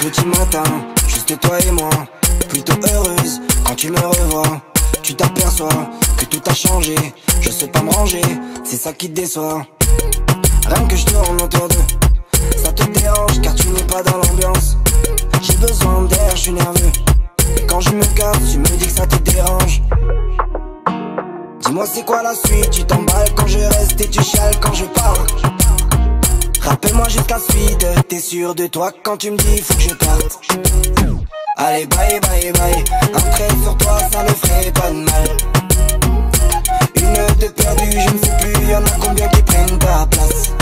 petit matin, juste toi et moi, plutôt heureuse quand tu me revois. Tu t'aperçois que tout a changé, je sais pas me ranger, c'est ça qui te déçoit. Rien que je tourne autour de ça te dérange car tu n'es pas dans l'ambiance. J'ai besoin d'air, je suis nerveux. Quand je me casse, tu me dis que ça te dérange. Dis-moi c'est quoi la suite, tu t'emballes quand je T'es sûr de toi quand tu me dis faut que je parte. Allez bye bye bye, un trait sur toi ça ne ferait pas de mal. Une de perdue, je ne sais plus, y'en a combien qui prennent ta place.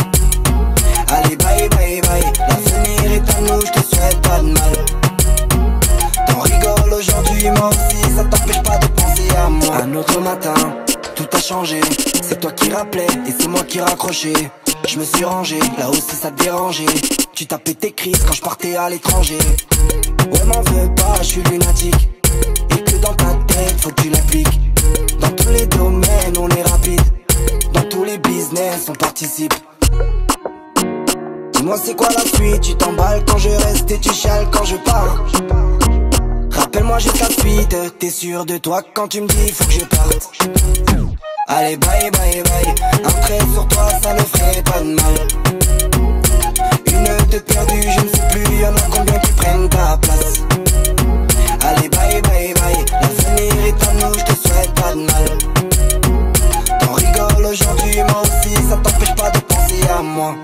Allez bye bye bye, l'avenir est à nous, je te souhaite pas de mal. T'en rigoles aujourd'hui, moi aussi, ça t'empêche pas de penser à moi. Un autre matin, tout a changé, c'est toi qui rappelais et c'est moi qui raccrochais. Je me suis rangé, là aussi ça te dérangeait. Tu tapais tes crises quand je partais à l'étranger. Ouais m'en veux pas, je suis lunatique. Et que dans ta tête faut que tu l'appliques. Dans tous les domaines on est rapide. Dans tous les business on participe. Dis-moi c'est quoi la suite, tu t'emballes quand je reste et tu chiales quand je pars. Rappelle-moi la suite, t'es sûr de toi quand tu me dis faut que je parte. Allez bye bye bye. Un trait sur toi ça de mal moi.